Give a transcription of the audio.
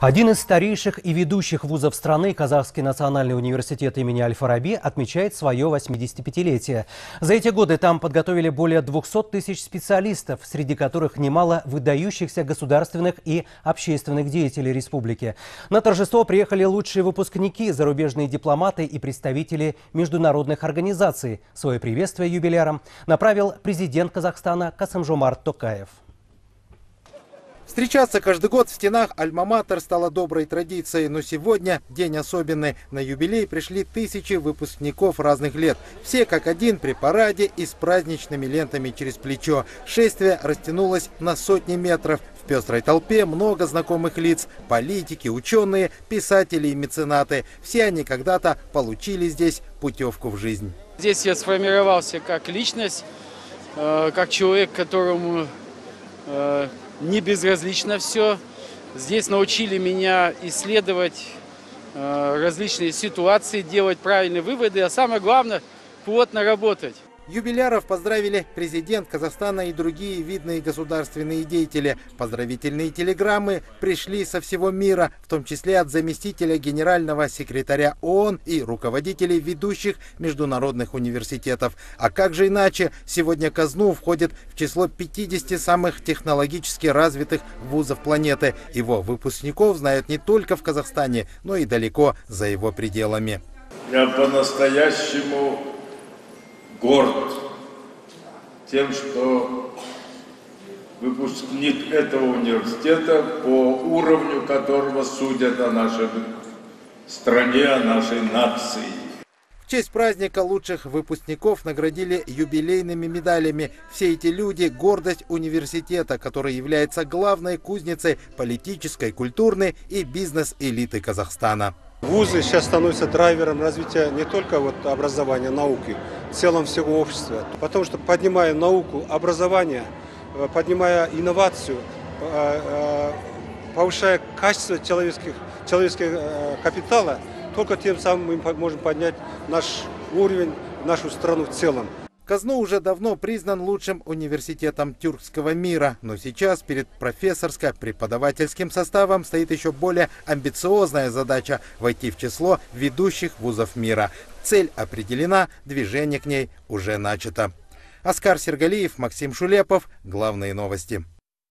Один из старейших и ведущих вузов страны, Казахский национальный университет имени Аль-Фараби, отмечает свое 85-летие. За эти годы там подготовили более 200 тысяч специалистов, среди которых немало выдающихся государственных и общественных деятелей республики. На торжество приехали лучшие выпускники, зарубежные дипломаты и представители международных организаций. Свое приветствие юбилярам направил президент Казахстана Касымжомарт Токаев. Встречаться каждый год в стенах Альма-Матер стало доброй традицией, но сегодня день особенный. На юбилей пришли тысячи выпускников разных лет. Все как один при параде и с праздничными лентами через плечо. Шествие растянулось на сотни метров. В пестрой толпе много знакомых лиц. Политики, ученые, писатели и меценаты. Все они когда-то получили здесь путевку в жизнь. Здесь я сформировался как личность, э, как человек, которому э, не безразлично все. Здесь научили меня исследовать э, различные ситуации, делать правильные выводы, а самое главное – плотно работать. Юбиляров поздравили президент Казахстана и другие видные государственные деятели. Поздравительные телеграммы пришли со всего мира, в том числе от заместителя генерального секретаря ООН и руководителей ведущих международных университетов. А как же иначе? Сегодня Казну входит в число 50 самых технологически развитых вузов планеты. Его выпускников знают не только в Казахстане, но и далеко за его пределами. Я по-настоящему горд тем, что выпускник этого университета, по уровню которого судят о нашей стране, о нашей нации. В честь праздника лучших выпускников наградили юбилейными медалями. Все эти люди – гордость университета, который является главной кузницей политической, культурной и бизнес-элиты Казахстана. Вузы сейчас становятся драйвером развития не только вот образования, науки, в целом всего общества. Потому что поднимая науку, образование, э, поднимая инновацию, э, э, повышая качество человеческих, человеческого капитала, только тем самым мы можем поднять наш уровень, нашу страну в целом. Казну уже давно признан лучшим университетом тюркского мира, но сейчас перед профессорско-преподавательским составом стоит еще более амбициозная задача – войти в число ведущих вузов мира. Цель определена, движение к ней уже начато. Оскар Сергалиев, Максим Шулепов. Главные новости.